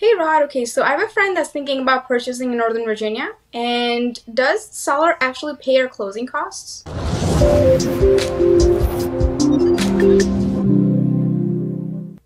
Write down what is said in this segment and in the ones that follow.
Hey Rod, okay, so I have a friend that's thinking about purchasing in Northern Virginia, and does seller actually pay her closing costs?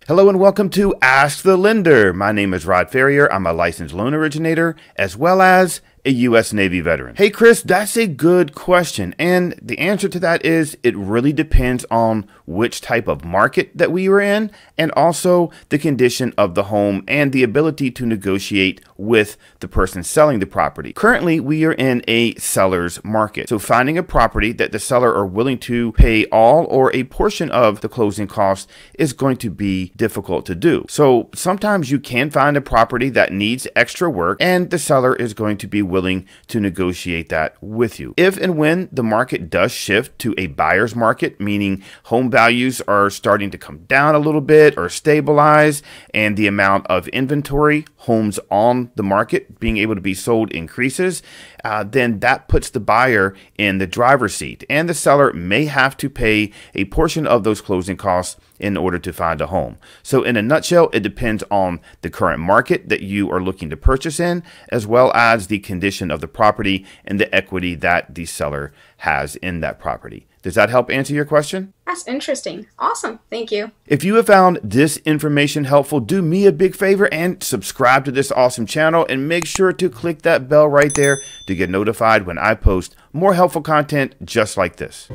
Hello and welcome to Ask the Lender. My name is Rod Ferrier. I'm a licensed loan originator as well as a U.S. Navy veteran? Hey, Kris, that's a good question. And the answer to that is it really depends on which type of market that we are in and also the condition of the home and the ability to negotiate with the person selling the property. Currently, we are in a seller's market. So finding a property that the seller are willing to pay all or a portion of the closing costs is going to be difficult to do. So sometimes you can find a property that needs extra work and the seller is going to be willing to negotiate that with you. If and when the market does shift to a buyer's market, meaning home values are starting to come down a little bit or stabilize, and the amount of inventory, homes on the market being able to be sold increases, uh, then that puts the buyer in the driver's seat. And the seller may have to pay a portion of those closing costs in order to find a home. So, in a nutshell, it depends on the current market that you are looking to purchase in, as well as the condition of the property and the equity that the seller has in that property. Does that help answer your question? That's interesting. Awesome. Thank you. If you have found this information helpful, do me a big favor and subscribe to this awesome channel and make sure to click that bell right there to get notified when I post more helpful content just like this.